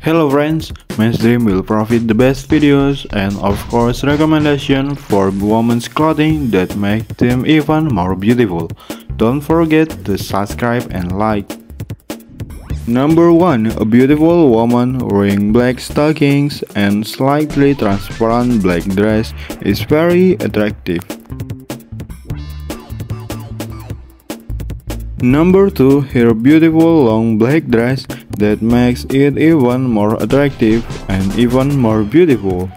Hello friends, Dream will provide the best videos and of course recommendation for women's clothing that make them even more beautiful. Don't forget to subscribe and like. Number 1. A beautiful woman wearing black stockings and slightly transparent black dress is very attractive. Number 2. Her beautiful long black dress that makes it even more attractive and even more beautiful.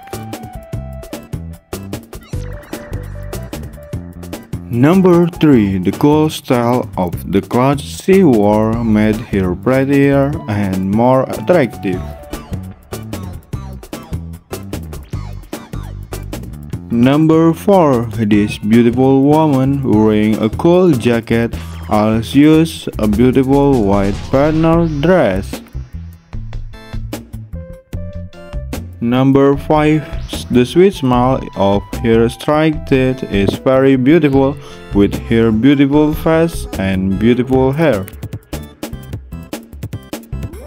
Number 3. The cool style of the clothes she wore made her prettier and more attractive. Number 4. This beautiful woman wearing a cool jacket I'll use a beautiful white partner dress. Number 5. The sweet smile of her striped is very beautiful with her beautiful face and beautiful hair.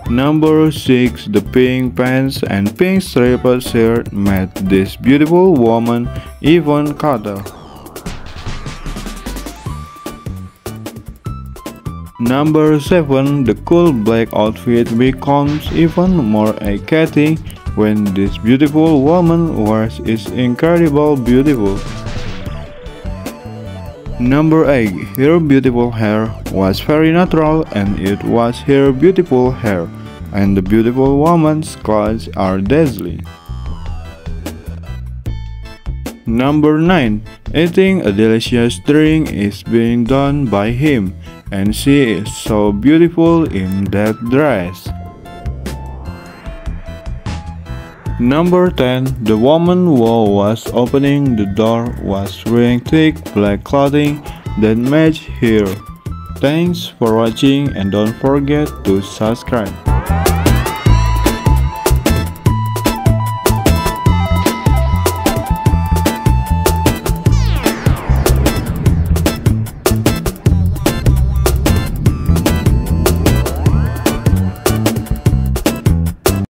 Number 6. The pink pants and pink striped shirt made this beautiful woman even cuter. Number 7. The cool black outfit becomes even more eye-catching when this beautiful woman wears its incredible beautiful. Number 8. Her beautiful hair was very natural and it was her beautiful hair and the beautiful woman's clothes are dazzling. Number 9. Eating a delicious drink is being done by him and she is so beautiful in that dress. Number 10. The woman who was opening the door was wearing thick black clothing that matched her. Thanks for watching and don't forget to subscribe.